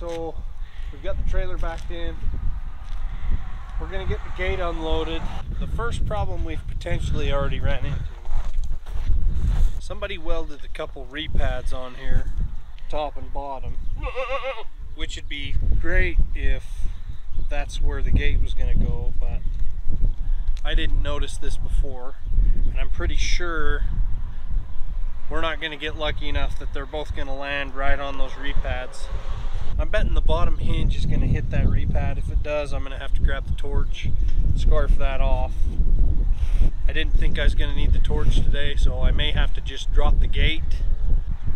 so we've got the trailer backed in. We're gonna get the gate unloaded. The first problem we've potentially already ran into. Somebody welded a couple repads on here, top and bottom, which would be great if that's where the gate was gonna go, but I didn't notice this before, and I'm pretty sure we're not gonna get lucky enough that they're both gonna land right on those repads. I'm betting the bottom hinge is going to hit that repad. If it does, I'm going to have to grab the torch, scarf that off. I didn't think I was going to need the torch today, so I may have to just drop the gate,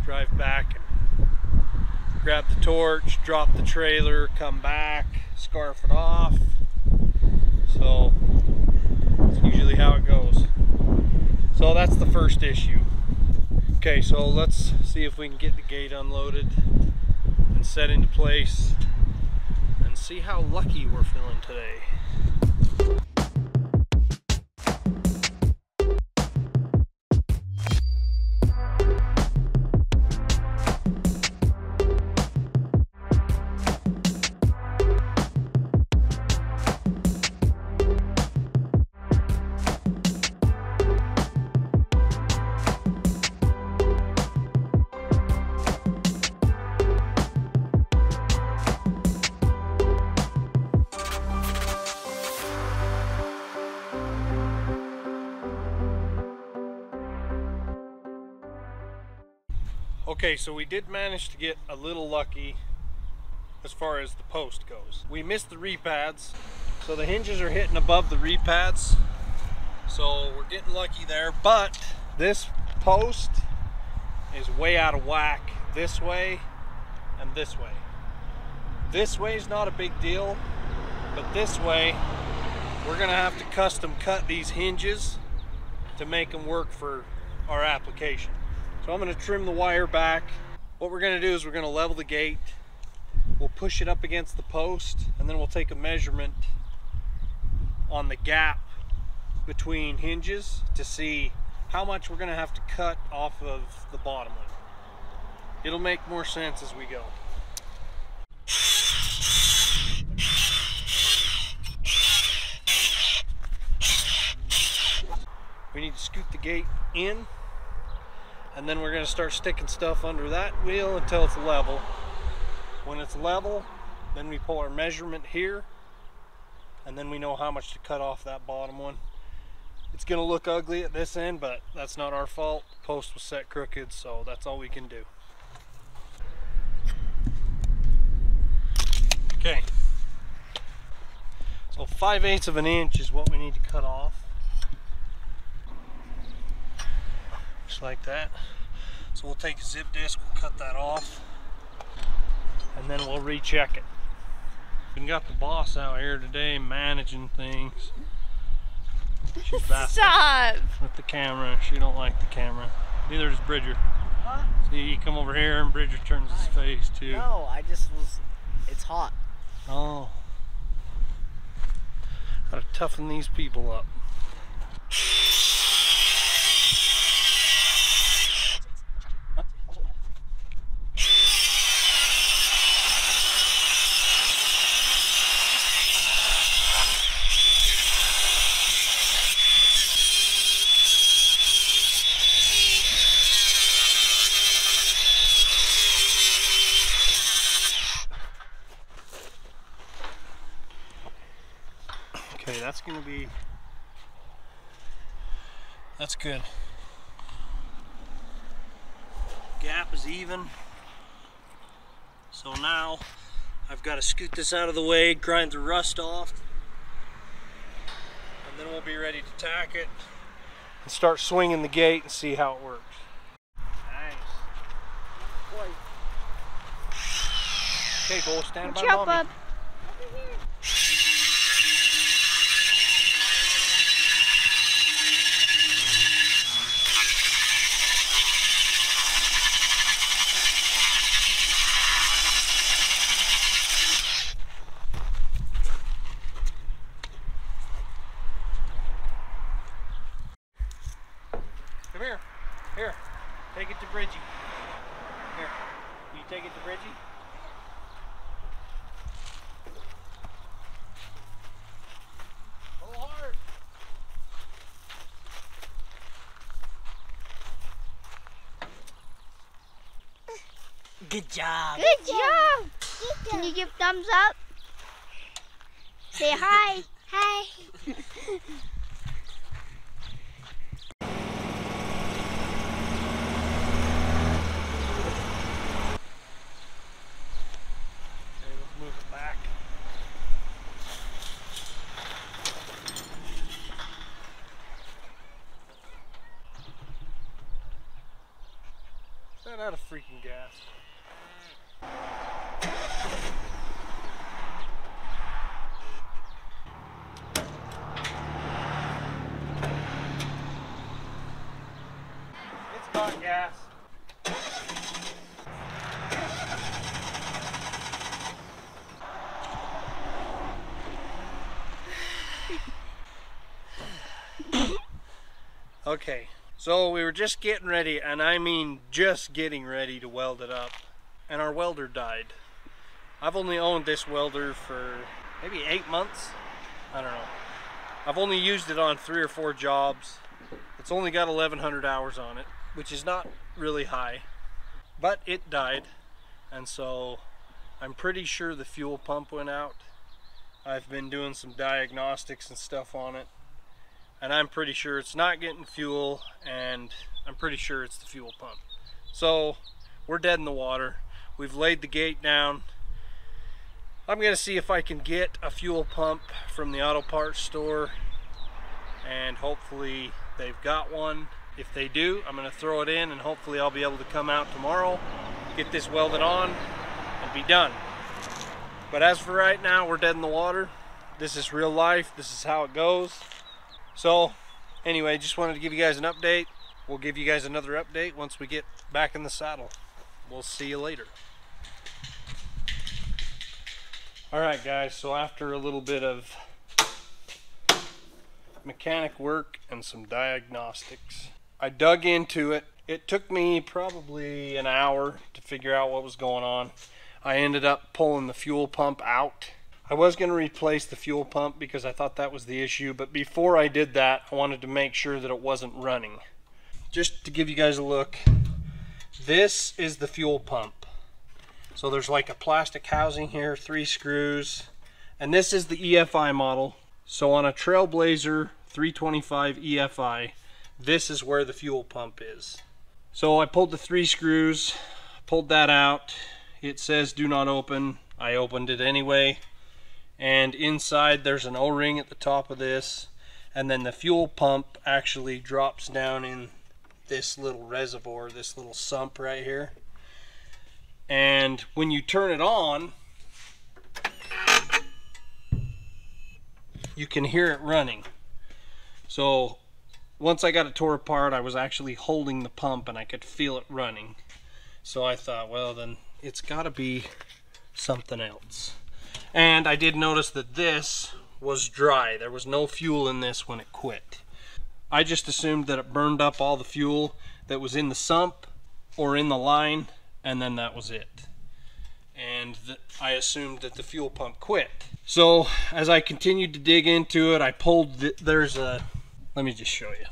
drive back, and grab the torch, drop the trailer, come back, scarf it off. So, that's usually how it goes. So that's the first issue. Okay, so let's see if we can get the gate unloaded set into place and see how lucky we're feeling today. Okay, so we did manage to get a little lucky as far as the post goes. We missed the repads, so the hinges are hitting above the repads. So we're getting lucky there, but this post is way out of whack this way and this way. This way is not a big deal, but this way we're gonna have to custom cut these hinges to make them work for our application. So I'm gonna trim the wire back. What we're gonna do is we're gonna level the gate. We'll push it up against the post and then we'll take a measurement on the gap between hinges to see how much we're gonna have to cut off of the bottom one. It'll make more sense as we go. We need to scoot the gate in and then we're going to start sticking stuff under that wheel until it's level. When it's level, then we pull our measurement here and then we know how much to cut off that bottom one. It's going to look ugly at this end, but that's not our fault. The post was set crooked, so that's all we can do. Okay. So 5 eighths of an inch is what we need to cut off. Just like that. So we'll take a zip disc, we'll cut that off, and then we'll recheck it. We got the boss out here today managing things. She's Stop! with the camera. She don't like the camera. Neither does Bridger. Huh? See, you come over here and Bridger turns his face too. No, I just was. It's hot. Oh. Gotta toughen these people up. That's good. Gap is even. So now I've got to scoot this out of the way, grind the rust off, and then we'll be ready to tack it and start swinging the gate and see how it works. Nice. Okay, go stand by Watch out, mommy. bub. here. Here. Take it to Bridgie. Here. Can you take it to Bridgie? Pull hard. Good job. Good job. Can you give thumbs up? Say hi. hi. gas? It's not gas. Okay, so we were just getting ready, and I mean just getting ready to weld it up, and our welder died. I've only owned this welder for maybe eight months. I don't know. I've only used it on three or four jobs. It's only got 1,100 hours on it, which is not really high, but it died, and so I'm pretty sure the fuel pump went out. I've been doing some diagnostics and stuff on it and I'm pretty sure it's not getting fuel and I'm pretty sure it's the fuel pump. So we're dead in the water. We've laid the gate down. I'm gonna see if I can get a fuel pump from the auto parts store and hopefully they've got one. If they do, I'm gonna throw it in and hopefully I'll be able to come out tomorrow, get this welded on and be done. But as for right now, we're dead in the water. This is real life. This is how it goes. So, anyway, just wanted to give you guys an update. We'll give you guys another update once we get back in the saddle. We'll see you later. Alright guys, so after a little bit of mechanic work and some diagnostics, I dug into it. It took me probably an hour to figure out what was going on. I ended up pulling the fuel pump out I was going to replace the fuel pump because I thought that was the issue, but before I did that, I wanted to make sure that it wasn't running. Just to give you guys a look, this is the fuel pump. So there's like a plastic housing here, three screws, and this is the EFI model. So on a Trailblazer 325 EFI, this is where the fuel pump is. So I pulled the three screws, pulled that out. It says do not open. I opened it anyway and inside there's an o-ring at the top of this and then the fuel pump actually drops down in this little reservoir this little sump right here. And when you turn it on you can hear it running. So once I got it tore apart I was actually holding the pump and I could feel it running. So I thought well then it's got to be something else and I did notice that this was dry. There was no fuel in this when it quit. I just assumed that it burned up all the fuel that was in the sump or in the line, and then that was it. And I assumed that the fuel pump quit. So as I continued to dig into it, I pulled, the, there's a, let me just show you.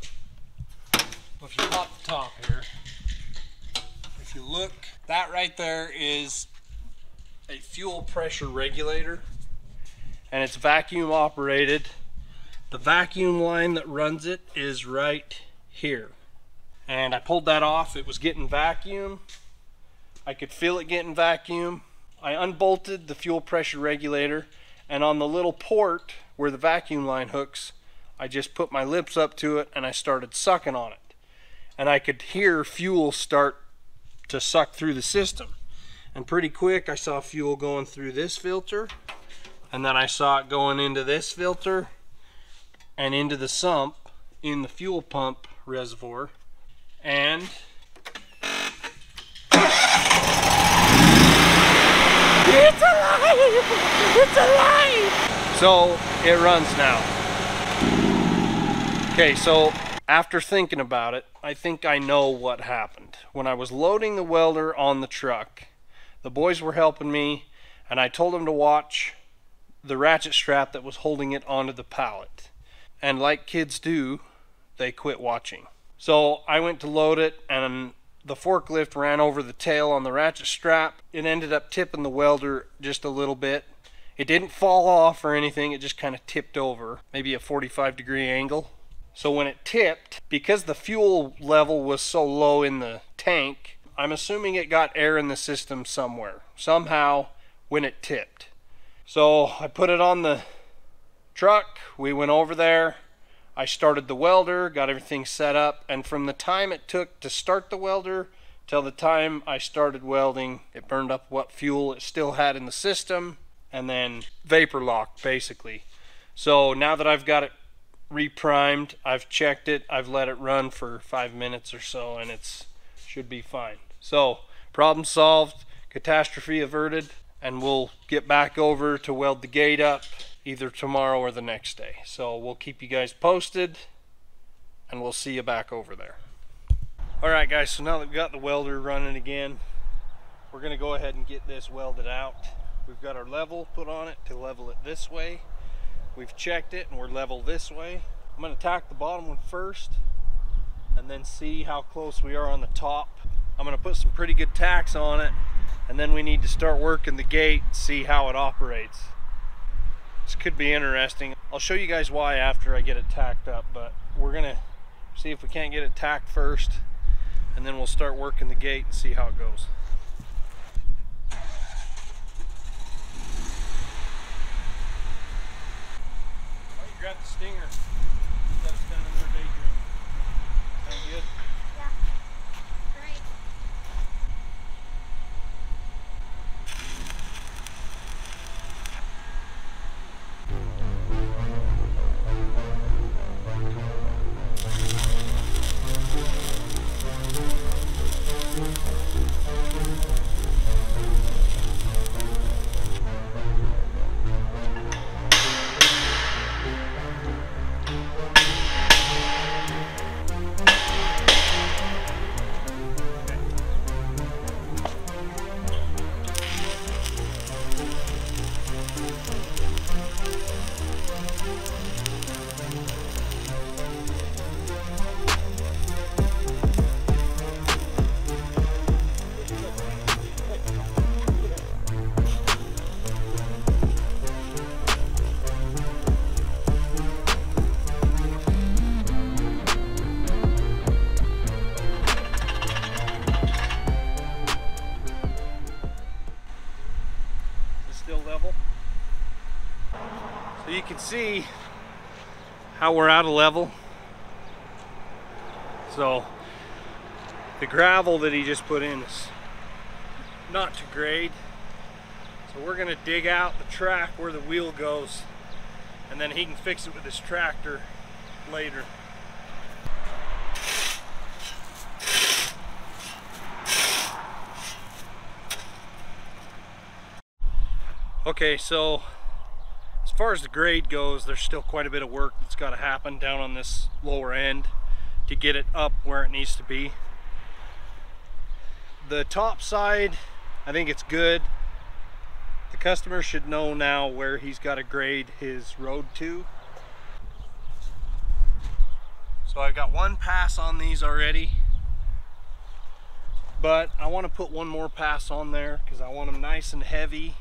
If you pop the top here, if you look, that right there is a fuel pressure regulator and it's vacuum operated. The vacuum line that runs it is right here. And I pulled that off. It was getting vacuum. I could feel it getting vacuum. I unbolted the fuel pressure regulator and on the little port where the vacuum line hooks, I just put my lips up to it and I started sucking on it. And I could hear fuel start to suck through the system. And pretty quick I saw fuel going through this filter and then I saw it going into this filter and into the sump in the fuel pump reservoir and it's alive! It's alive! So it runs now. Okay, so after thinking about it, I think I know what happened. When I was loading the welder on the truck, the boys were helping me and I told them to watch the ratchet strap that was holding it onto the pallet. And like kids do, they quit watching. So I went to load it and the forklift ran over the tail on the ratchet strap. It ended up tipping the welder just a little bit. It didn't fall off or anything, it just kind of tipped over, maybe a 45 degree angle. So when it tipped, because the fuel level was so low in the tank, I'm assuming it got air in the system somewhere, somehow when it tipped. So I put it on the truck, we went over there, I started the welder, got everything set up, and from the time it took to start the welder till the time I started welding, it burned up what fuel it still had in the system and then vapor locked basically. So now that I've got it reprimed, I've checked it, I've let it run for five minutes or so, and it's should be fine. So problem solved, catastrophe averted, and we'll get back over to weld the gate up either tomorrow or the next day. So we'll keep you guys posted and we'll see you back over there. Alright guys, so now that we've got the welder running again, we're going to go ahead and get this welded out. We've got our level put on it to level it this way. We've checked it and we're level this way. I'm going to tack the bottom one first and then see how close we are on the top. I'm going to put some pretty good tacks on it and then we need to start working the gate, see how it operates. This could be interesting. I'll show you guys why after I get it tacked up, but we're gonna see if we can't get it tacked first, and then we'll start working the gate and see how it goes. Why you grab the stinger? Instead of standing there daydreaming. Sound good? How we're out of level. So the gravel that he just put in is not to grade. So we're gonna dig out the track where the wheel goes and then he can fix it with his tractor later. Okay, so as far as the grade goes, there's still quite a bit of work that's got to happen down on this lower end to get it up where it needs to be. The top side, I think it's good. The customer should know now where he's got to grade his road to. So I've got one pass on these already. But I want to put one more pass on there because I want them nice and heavy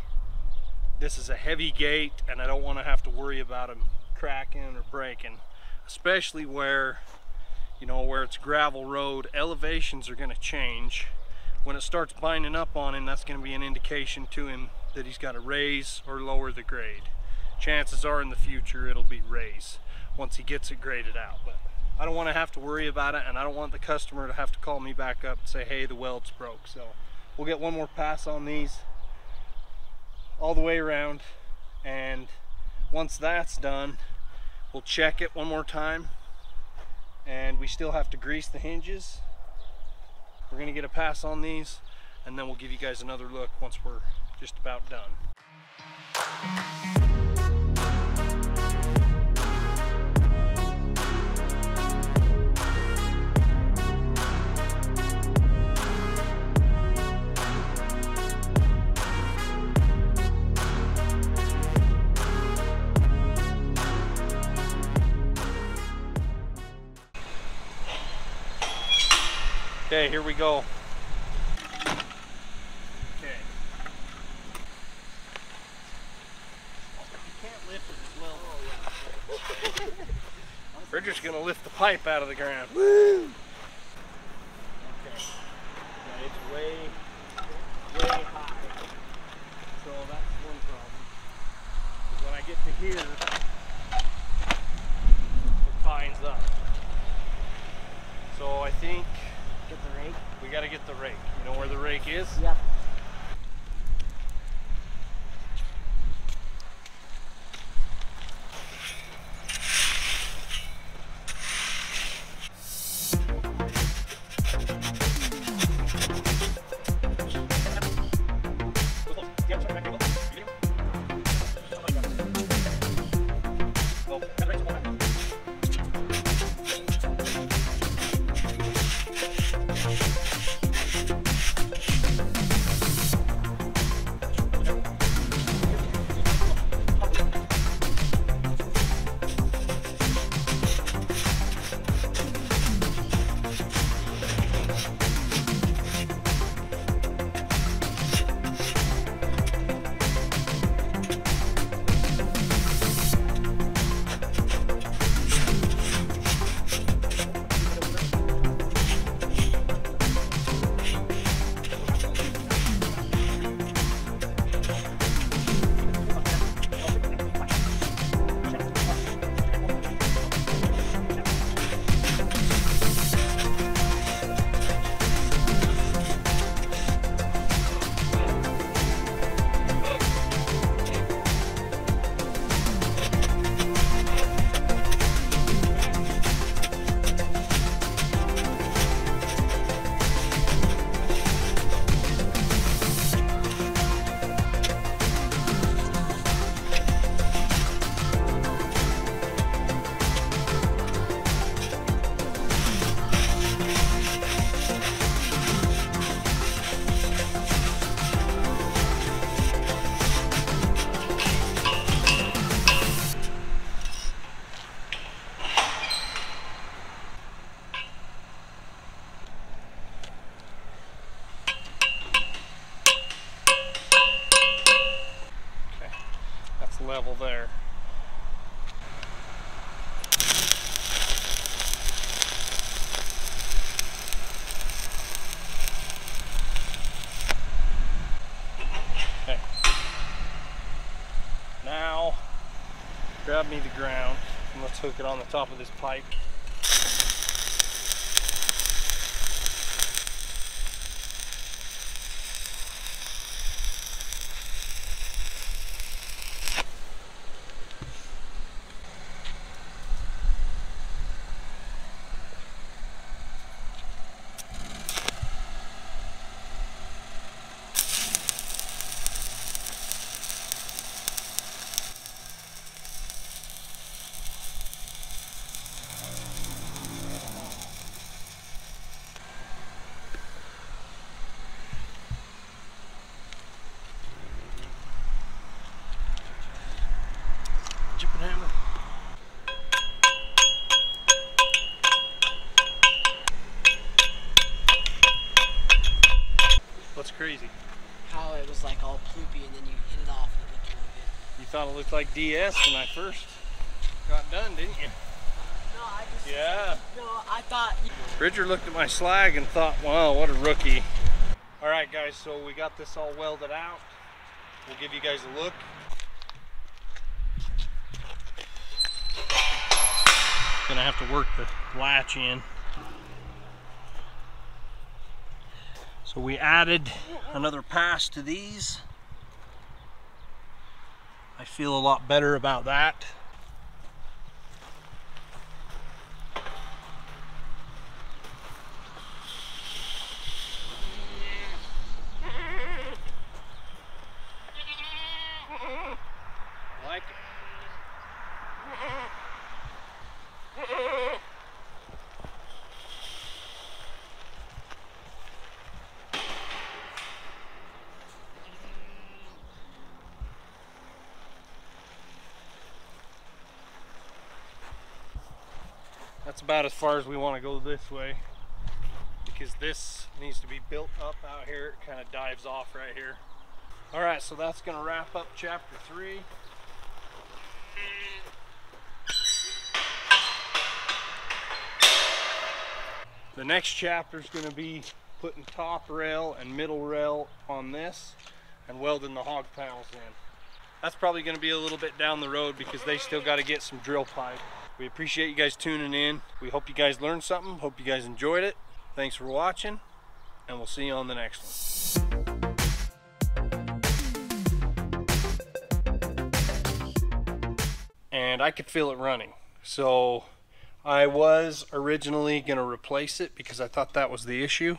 this is a heavy gate and I don't want to have to worry about them cracking or breaking especially where you know where it's gravel road elevations are going to change. When it starts binding up on him that's going to be an indication to him that he's got to raise or lower the grade. Chances are in the future it'll be raise once he gets it graded out but I don't want to have to worry about it and I don't want the customer to have to call me back up and say hey the weld's broke. So we'll get one more pass on these all the way around. And once that's done we'll check it one more time. And we still have to grease the hinges. We're gonna get a pass on these and then we'll give you guys another look once we're just about done Okay, here we go. We're just gonna lift the pipe out of the ground. Woo! Okay. Yeah, it's way, way high. So that's one problem. When I get to here, it binds up. So I think Get the rake. we gotta get the rake. You know where the rake is? Yep. Okay. Me the ground and let's hook it on the top of this pipe. Crazy? How it was like all ploopy and then you hit it off and it looked really good. You thought it looked like DS when I first got done, didn't you? No, I just. Yeah. No, I thought. Bridger looked at my slag and thought, wow, what a rookie. All right, guys, so we got this all welded out. We'll give you guys a look. Gonna have to work the latch in. So we added another pass to these. I feel a lot better about that. Like it. That's about as far as we want to go this way because this needs to be built up out here. It kind of dives off right here. All right, so that's going to wrap up chapter three. The next chapter is going to be putting top rail and middle rail on this and welding the hog panels in. That's probably going to be a little bit down the road because they still got to get some drill pipe. We appreciate you guys tuning in. We hope you guys learned something. Hope you guys enjoyed it. Thanks for watching and we'll see you on the next one. And I could feel it running. So I was originally going to replace it because I thought that was the issue.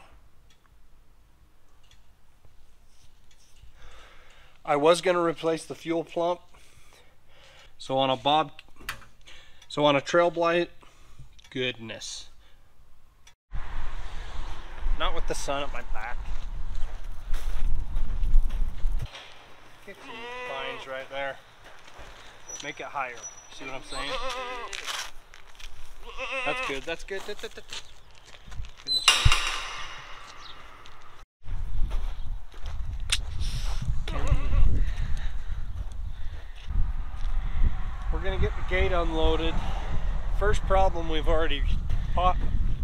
I was going to replace the fuel pump. So on a bob, so on a trail blight, goodness. Not with the sun at my back. Get some pines right there. Make it higher. See what I'm saying? That's good. That's good. That- that- that- Goodness gracious. We're gonna get the gate unloaded. First problem we've already